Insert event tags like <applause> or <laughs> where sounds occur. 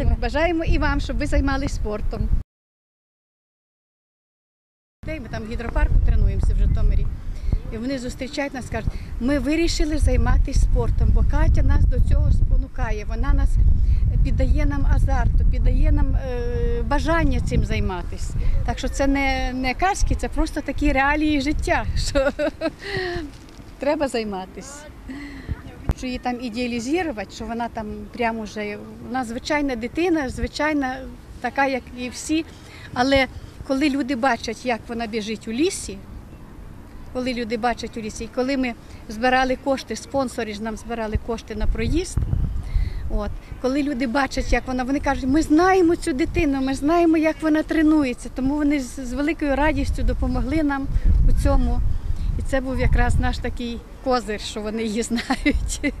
Бажаємо, бажаємо і вам, щоб ви займалися спортом. Ми там в гідропарку тренуємося в Житомирі. І вони зустрічають нас, кажуть, ми вирішили займатися спортом, бо Катя нас до цього спонукає. Вона нас піддає нам азарту, піддає нам е, бажання цим займатися. Так що це не, не казки, це просто такі реалії життя, що <laughs> треба займатися. Що її там ідеалізувати, що вона там прямо вже вона звичайна дитина, звичайна, така, як і всі. Але коли люди бачать, як вона біжить у лісі, коли люди бачать у лісі, і коли ми збирали кошти, спонсори ж нам збирали кошти на проїзд. От, коли люди бачать, як вона, вони кажуть, ми знаємо цю дитину, ми знаємо, як вона тренується, тому вони з, великою радістю допомогли нам у цьому. І це був якраз наш такий козир, що вони її знають.